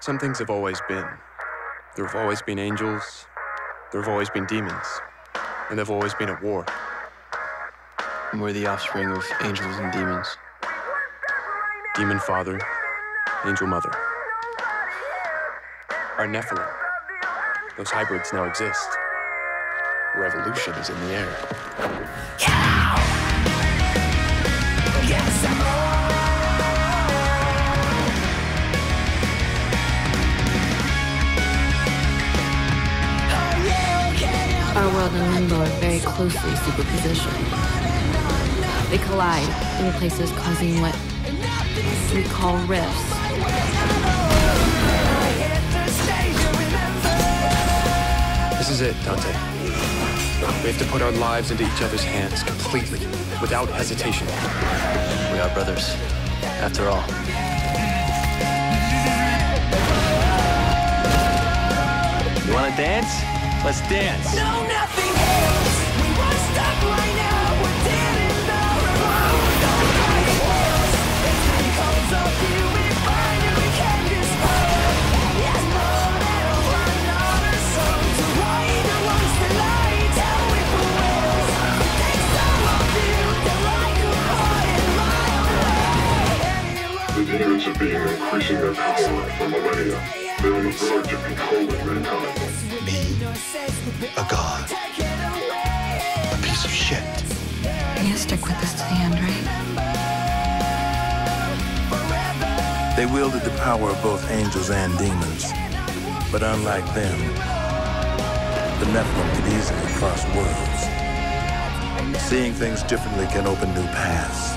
Some things have always been. There have always been angels, there have always been demons, and they've always been at war. And we're the offspring of angels and demons. Demon father, angel mother. Our Nephilim. Those hybrids now exist. Revolution is in the air. Our world and Limbo are very closely superpositioned. They collide in places causing what we call rifts. This is it, Dante. We have to put our lives into each other's hands completely, without hesitation. We are brothers, after all. You wanna dance? Let's dance. No, nothing else. We were stuck right now. We're dead in the remote. Because of you we can more than one other song to the takes some of you like a heart in my way. The been increasing their power for millennia. They're on the verge of controlling mankind. Me, a god, a piece of shit. You stick with us to the end, right? They wielded the power of both angels and demons. But unlike them, the Nephilim could easily cross worlds. Seeing things differently can open new paths.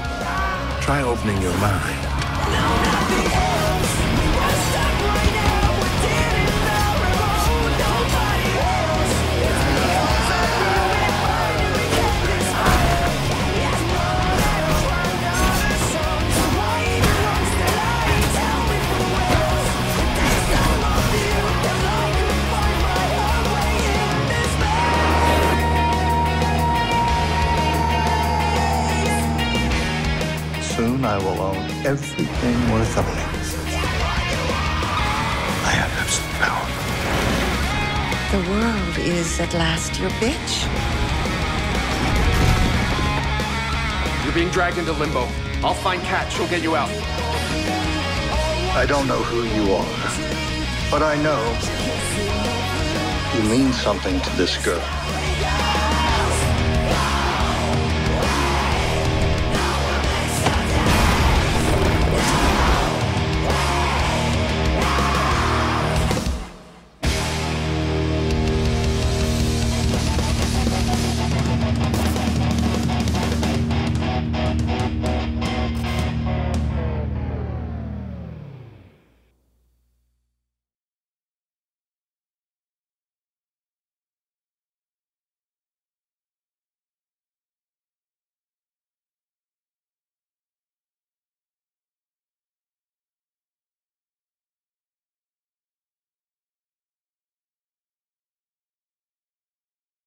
Try opening your mind. Soon I will own everything worth owning. I have absolute power. The world is at last your bitch. You're being dragged into limbo. I'll find Kat. She'll get you out. I don't know who you are, but I know you mean something to this girl.